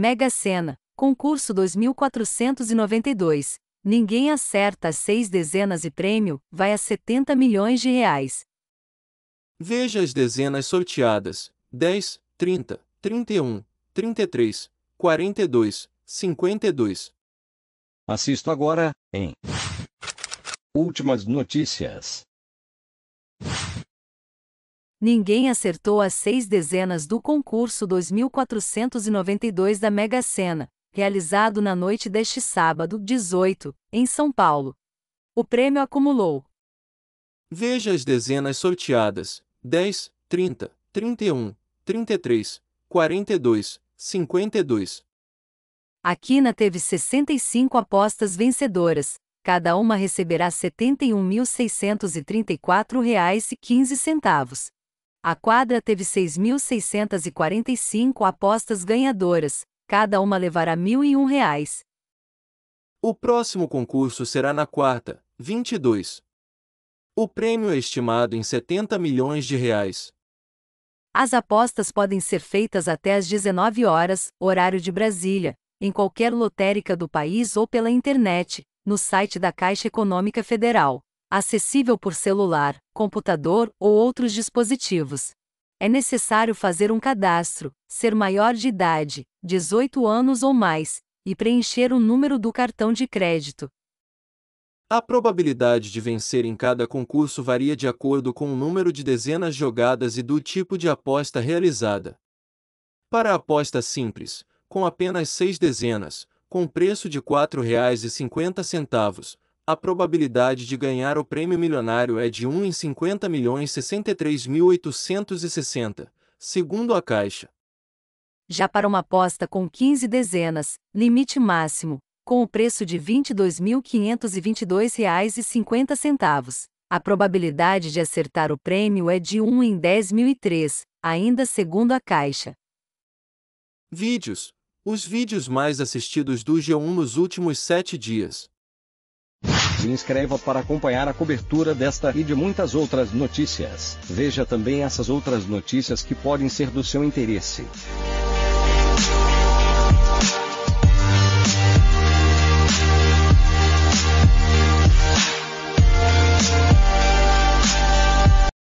Mega Sena, concurso 2492. Ninguém acerta as seis dezenas e prêmio vai a 70 milhões de reais. Veja as dezenas sorteadas: 10, 30, 31, 33, 42, 52. Assisto agora, em Últimas Notícias. Ninguém acertou as seis dezenas do concurso 2492 da Mega Sena, realizado na noite deste sábado, 18, em São Paulo. O prêmio acumulou. Veja as dezenas sorteadas: 10, 30, 31, 33, 42, 52. A Quina teve 65 apostas vencedoras, cada uma receberá R$ 71.634,15. A quadra teve 6.645 apostas ganhadoras, cada uma levará R$ 1.001. O próximo concurso será na quarta, 22. O prêmio é estimado em 70 milhões de reais. As apostas podem ser feitas até às 19 horas, horário de Brasília, em qualquer lotérica do país ou pela internet, no site da Caixa Econômica Federal acessível por celular, computador ou outros dispositivos. É necessário fazer um cadastro, ser maior de idade, 18 anos ou mais, e preencher o número do cartão de crédito. A probabilidade de vencer em cada concurso varia de acordo com o número de dezenas jogadas e do tipo de aposta realizada. Para a aposta simples, com apenas seis dezenas, com preço de R$ 4,50, a probabilidade de ganhar o prêmio milionário é de 1 em 50.063.860, segundo a Caixa. Já para uma aposta com 15 dezenas, limite máximo, com o preço de R$ 22.522,50, a probabilidade de acertar o prêmio é de 1 em 10.003, ainda segundo a Caixa. Vídeos. Os vídeos mais assistidos do G1 nos últimos sete dias. Se inscreva para acompanhar a cobertura desta e de muitas outras notícias. Veja também essas outras notícias que podem ser do seu interesse.